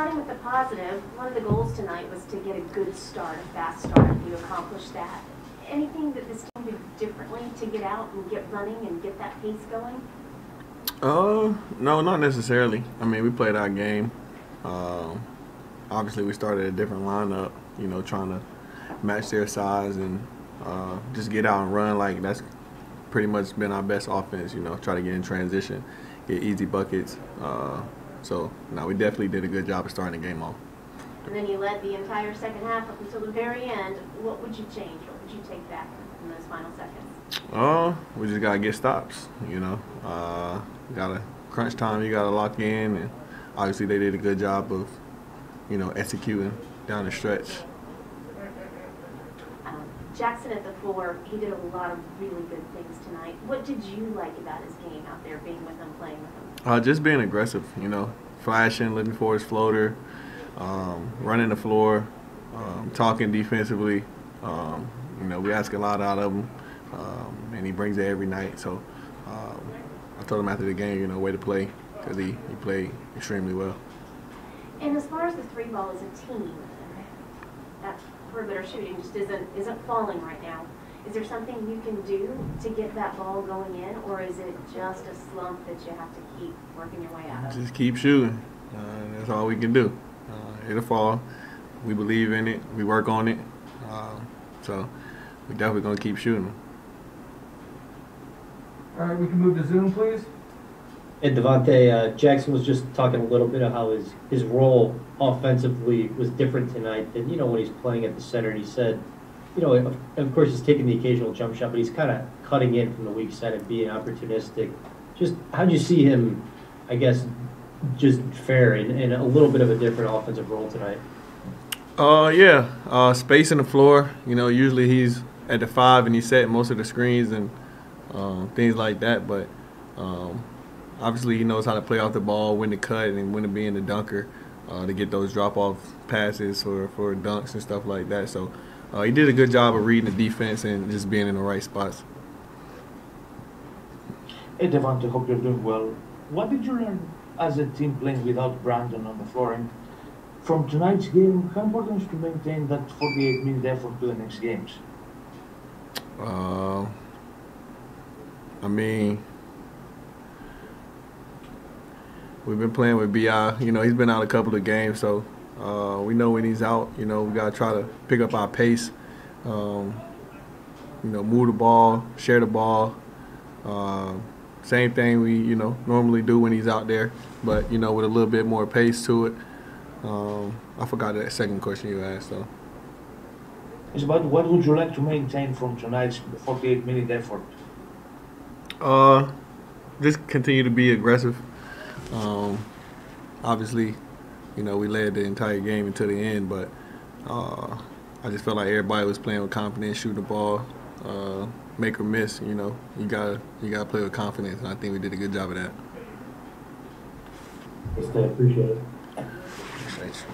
starting with the positive, one of the goals tonight was to get a good start, a fast start. You accomplished that. Anything that this team did differently to get out and get running and get that pace going? Uh, no, not necessarily. I mean, we played our game. Uh, obviously, we started a different lineup. You know, trying to match their size and uh, just get out and run. Like that's pretty much been our best offense. You know, try to get in transition, get easy buckets. Uh, so, now we definitely did a good job of starting the game off. And then you led the entire second half up until the very end. What would you change? What would you take back in those final seconds? Uh, we just gotta get stops. You know, uh, gotta crunch time. You gotta lock in, and obviously they did a good job of, you know, executing down the stretch. Um, Jaxson at the four, he did a lot of really good things tonight. What did you like about his game out there, being with him, playing with him? Uh, just being aggressive, you know, flashing, looking for his floater, um, running the floor, um, talking defensively. Um, you know, we ask a lot out of him, um, and he brings it every night. So um, I told him after the game, you know, way to play because he, he played extremely well. And as far as the three ball as a team, that perimeter shooting just isn't isn't falling right now. Is there something you can do to get that ball going in, or is it just a slump that you have to keep working your way out of? Just keep shooting. Uh, that's all we can do. Uh, it'll fall. We believe in it. We work on it. Uh, so we're definitely going to keep shooting. All right, we can move to Zoom, please. And Devonte', uh, Jaxson was just talking a little bit of how his, his role offensively was different tonight than, you know, when he's playing at the center. And he said, you know, of, of course, he's taking the occasional jump shot, but he's kind of cutting in from the weak side and being opportunistic. Just how do you see him, I guess, just fair in, a little bit of a different offensive role tonight? Uh, yeah, uh, spacing the floor. You know, usually he's at the five and he's setting most of the screens and um, things like that. But um, obviously, he knows how to play off the ball, when to cut, and when to be in the dunker uh, to get those drop off passes for, for dunks and stuff like that. So uh, he did a good job of reading the defense and just being in the right spots. Hey Devonte', hope you're doing well. What did you learn as a team playing without Brandon on the floor? And from tonight's game, how important is to maintain that 48 minute effort to the next games? Uh, I mean, we've been playing with BI. You know, he's been out a couple of games, so uh, we know when he's out. You know, we gotta try to pick up our pace. Um, you know, move the ball, share the ball. Uh, same thing we you know normally do when he's out there, but you know with a little bit more pace to it. Um, I forgot that second question you asked though. It's about what would you like to maintain from tonight's 48 minute effort? Uh, just continue to be aggressive. Um, obviously, you know, we led the entire game until the end, but uh, I just felt like everybody was playing with confidence, shooting the ball, uh, make or miss. You know, you gotta you gotta play with confidence, and I think we did a good job of that. Appreciate it. Thanks.